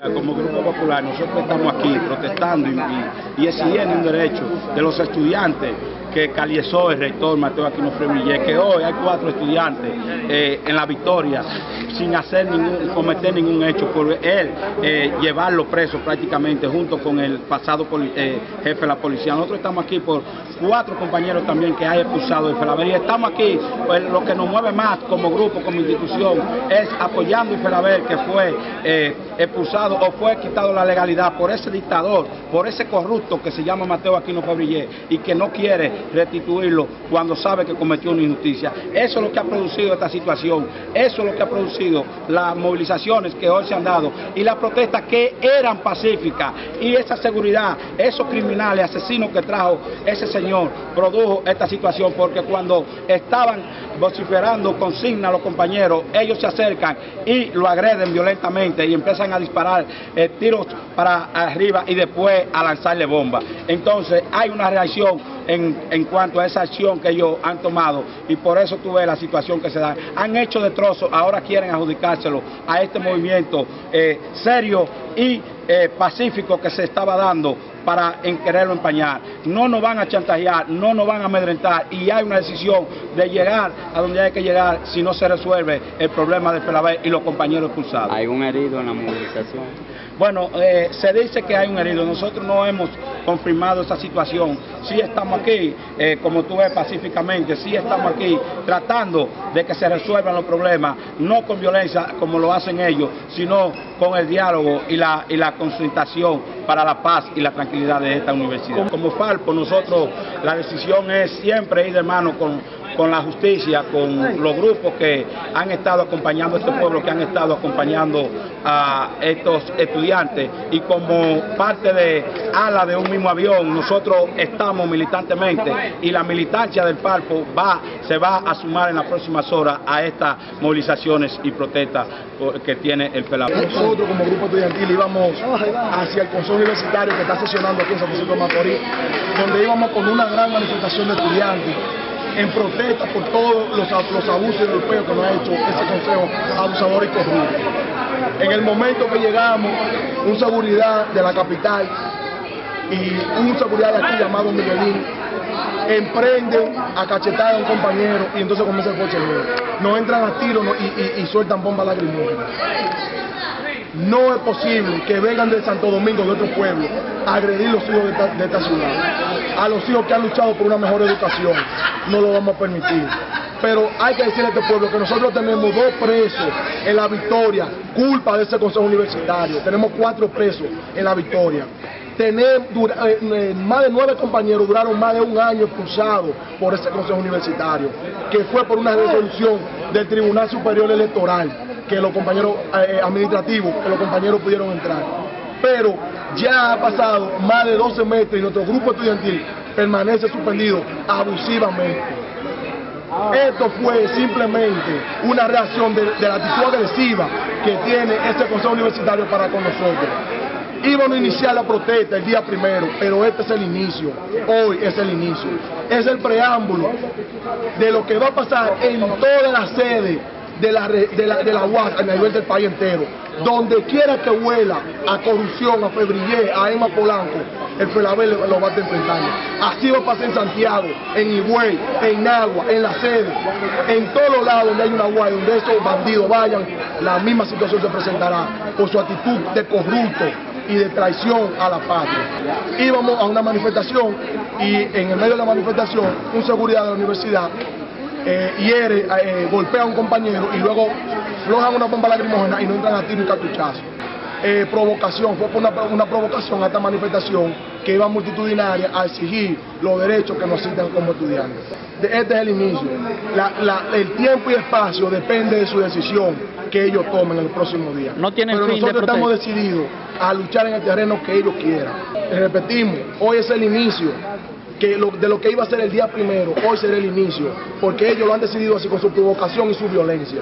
Como Grupo Popular, nosotros estamos aquí protestando y, exigiendo un derecho de los estudiantes que caliezó el rector Mateo Aquino Fremille, que hoy hay cuatro estudiantes eh, en la victoria sin hacer ningún, cometer ningún hecho, por él eh, llevarlo preso prácticamente junto con el pasado eh, jefe de la policía. Nosotros estamos aquí por cuatro compañeros también que hay expulsado de y estamos aquí, pues lo que nos mueve más como grupo, como institución, es apoyando a Felaver que fue expulsado o fue quitado la legalidad por ese dictador, por ese corrupto que se llama Mateo Aquino Fabrillé y que no quiere restituirlo cuando sabe que cometió una injusticia. Eso es lo que ha producido esta situación, eso es lo que ha producido las movilizaciones que hoy se han dado y las protestas que eran pacíficas y esa seguridad, esos criminales, asesinos que trajo ese señor, produjo esta situación porque cuando estaban vociferando consigna a los compañeros, ellos se acercan y lo agreden violentamente y empiezan a disparar eh, tiros para arriba y después a lanzarle bombas. Entonces hay una reacción en, cuanto a esa acción que ellos han tomado y por eso tuve la situación que se da. Han hecho de trozo, ahora quieren adjudicárselo a este movimiento eh, serio y eh, pacífico que se estaba dando para en quererlo empañar. No nos van a chantajear, no nos van a amedrentar y hay una decisión de llegar a donde hay que llegar si no se resuelve el problema de Pelabé y los compañeros expulsados. ¿Hay un herido en la movilización? Bueno, eh, se dice que hay un herido. Nosotros no hemos confirmado esa situación. Sí estamos aquí, eh, como tú ves, pacíficamente, sí estamos aquí tratando de que se resuelvan los problemas, no con violencia como lo hacen ellos, sino con el diálogo y la, y la consultación para la paz y la tranquilidad de esta universidad. Como Falpo, nosotros la decisión es siempre ir de mano con con la justicia, con los grupos que han estado acompañando a este pueblo, que han estado acompañando a estos estudiantes. Y como parte de ala de un mismo avión, nosotros estamos militantemente y la militancia del Palpo va, se va a sumar en las próximas horas a estas movilizaciones y protestas que tiene el pelado. Nosotros como grupo estudiantil íbamos hacia el Consejo Universitario que está sesionando aquí en San Francisco de Macorís, donde íbamos con una gran manifestación de estudiantes en protesta por todos los, abusos europeos que nos ha hecho ese consejo abusador y corrupto. En el momento que llegamos, un seguridad de la capital y un seguridad de aquí llamado Miguelín emprenden a cachetar a un compañero y entonces comienza el porchelero. No entran a tiro y, sueltan bombas lacrimógenas. No es posible que vengan de Santo Domingo, de otro pueblo, a agredir los hijos de esta ciudad a los hijos que han luchado por una mejor educación. No lo vamos a permitir. Pero hay que decirle a este pueblo que nosotros tenemos dos presos en la victoria, culpa de ese consejo universitario. Tenemos cuatro presos en la victoria. Tenemos, eh, eh, más de nueve compañeros duraron más de un año expulsados por ese consejo universitario, que fue por una resolución del Tribunal Superior Electoral, que los compañeros eh, administrativos, que los compañeros pudieron entrar. Pero ya ha pasado más de 12 meses y nuestro grupo estudiantil permanece suspendido abusivamente. Esto fue simplemente una reacción de, la actitud agresiva que tiene este Consejo Universitario para con nosotros. Íbamos a iniciar la protesta el día primero, pero este es el inicio, hoy es el inicio. Es el preámbulo de lo que va a pasar en toda la sede de la, de la, de la UAS a nivel del país entero. Donde quiera que huela a corrupción, a Febrillé, a Emma Polanco, el FELABEL lo va a estar enfrentando. Así va a pasar en Santiago, en Higüey, en Nagua, en la sede, en todos lados donde hay una UAS, donde esos bandidos vayan, la misma situación se presentará por su actitud de corrupto y de traición a la patria. Íbamos a una manifestación y en el medio de la manifestación, un seguridad de la universidad eh, hiere, eh, golpea a un compañero y luego flojan una bomba lacrimógena y no entran a tiro y cartuchazo. Eh, provocación, fue por una, provocación a esta manifestación que iba multitudinaria a exigir los derechos que nos citan como estudiantes. Este es el inicio. el tiempo y espacio depende de su decisión que ellos tomen en el próximo día. No Pero nosotros estamos decididos a luchar en el terreno que ellos quieran. repetimos, hoy es el inicio que de lo que iba a ser el día primero, hoy será el inicio, porque ellos lo han decidido así con su provocación y su violencia.